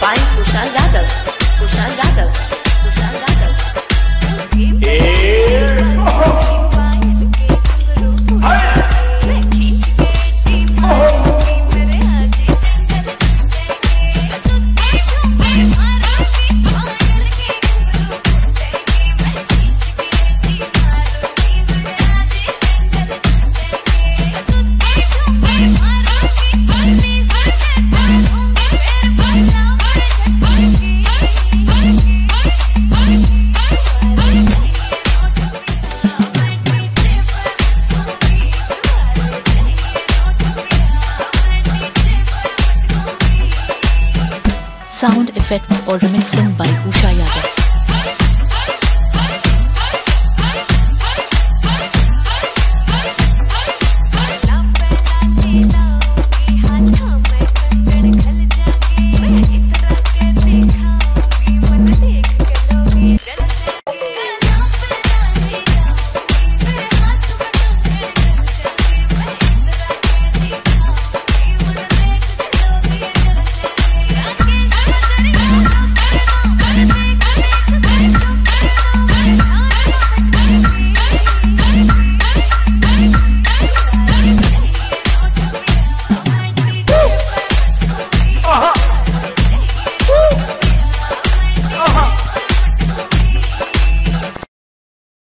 Vai, puxa a garganta. Sound effects or remixing by Usha Yadav.